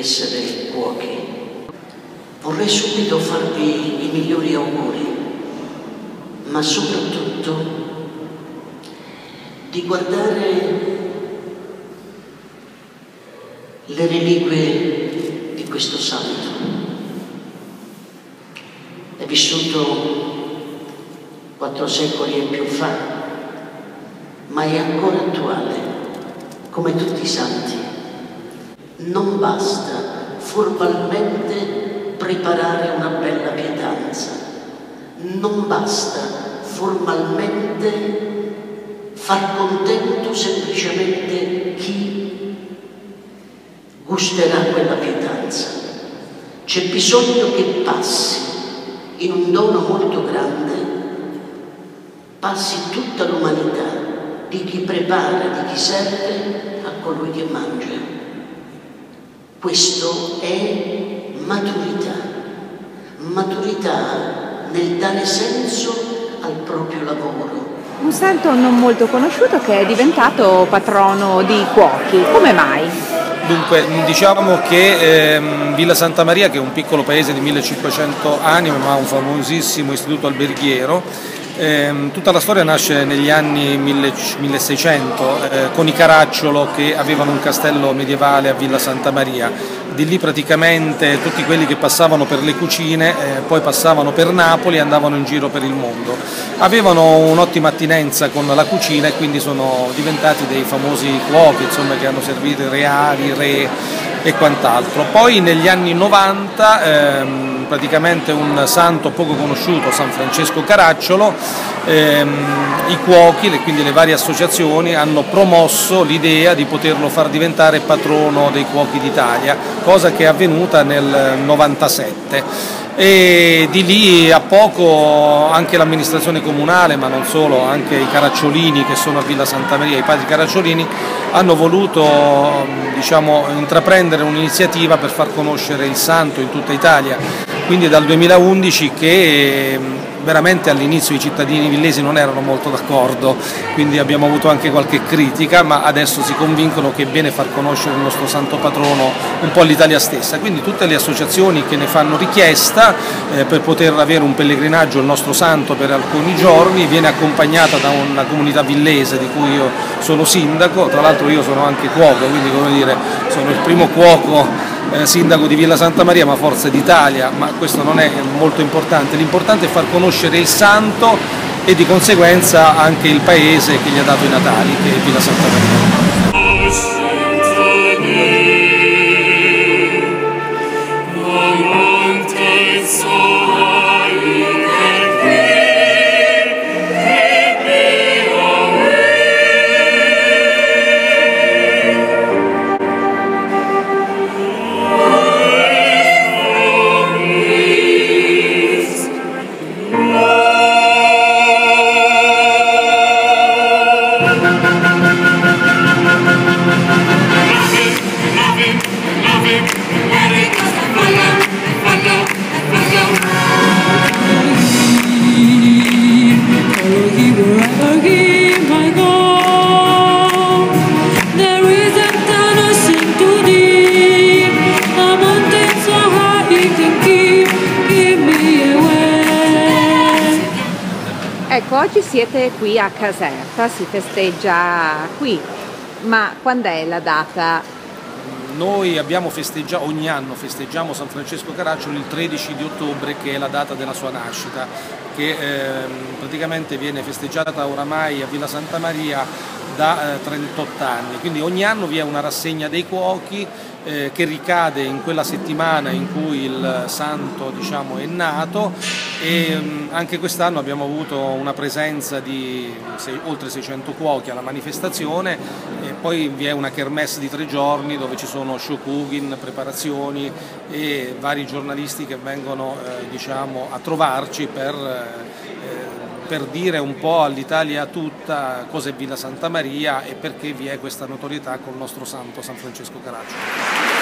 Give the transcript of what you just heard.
essere cuochi. Vorrei subito farvi i migliori auguri, ma soprattutto di guardare le reliquie di questo santo. È vissuto quattro secoli e più fa, ma è ancora attuale, come tutti i santi. Non basta formalmente preparare una bella pietanza, non basta formalmente far contento semplicemente chi gusterà quella pietanza. C'è bisogno che passi in un dono molto grande, passi tutta l'umanità di chi prepara, di chi serve a colui che mangia. Questo è maturità, maturità nel dare senso al proprio lavoro. Un santo non molto conosciuto che è diventato patrono di cuochi, come mai? Dunque, diciamo che ehm, Villa Santa Maria, che è un piccolo paese di 1500 anime, ma ha un famosissimo istituto alberghiero, ehm, tutta la storia nasce negli anni 1600 eh, con i Caracciolo che avevano un castello medievale a Villa Santa Maria di lì praticamente tutti quelli che passavano per le cucine eh, poi passavano per Napoli e andavano in giro per il mondo. Avevano un'ottima attinenza con la cucina e quindi sono diventati dei famosi cuochi insomma, che hanno servito reali, re e quant'altro. Poi negli anni 90 ehm, praticamente un santo poco conosciuto, San Francesco Caracciolo, ehm, i cuochi, quindi le varie associazioni, hanno promosso l'idea di poterlo far diventare patrono dei cuochi d'Italia, cosa che è avvenuta nel 97 e di lì a poco anche l'amministrazione comunale, ma non solo, anche i caracciolini che sono a Villa Santa Maria, i padri caracciolini, hanno voluto diciamo, intraprendere un'iniziativa per far conoscere il santo in tutta Italia, quindi dal 2011 che veramente all'inizio i cittadini villesi non erano molto d'accordo, quindi abbiamo avuto anche qualche critica, ma adesso si convincono che è bene far conoscere il nostro santo patrono un po' all'Italia stessa. Quindi tutte le associazioni che ne fanno richiesta eh, per poter avere un pellegrinaggio il nostro santo per alcuni giorni viene accompagnata da una comunità villese di cui io sono sindaco, tra l'altro io sono anche cuoco, quindi come dire, sono il primo cuoco eh, sindaco di Villa Santa Maria ma forse d'Italia, ma questo non è molto importante, l'importante è far conoscere il santo e di conseguenza anche il paese che gli ha dato i Natali, che è Villa Santa Maria. Oggi siete qui a Caserta, si festeggia qui, ma quando è la data? Noi abbiamo festeggiato, ogni anno festeggiamo San Francesco Caracciolo il 13 di ottobre che è la data della sua nascita, che eh, praticamente viene festeggiata oramai a Villa Santa Maria da eh, 38 anni, quindi ogni anno vi è una rassegna dei cuochi eh, che ricade in quella settimana in cui il santo diciamo, è nato. E mh, anche quest'anno abbiamo avuto una presenza di sei, oltre 600 cuochi alla manifestazione. E poi vi è una kermesse di tre giorni dove ci sono show cooking, preparazioni e vari giornalisti che vengono eh, diciamo, a trovarci per eh, per dire un po' all'Italia tutta cos'è Villa Santa Maria e perché vi è questa notorietà col nostro santo San Francesco Caracciolo.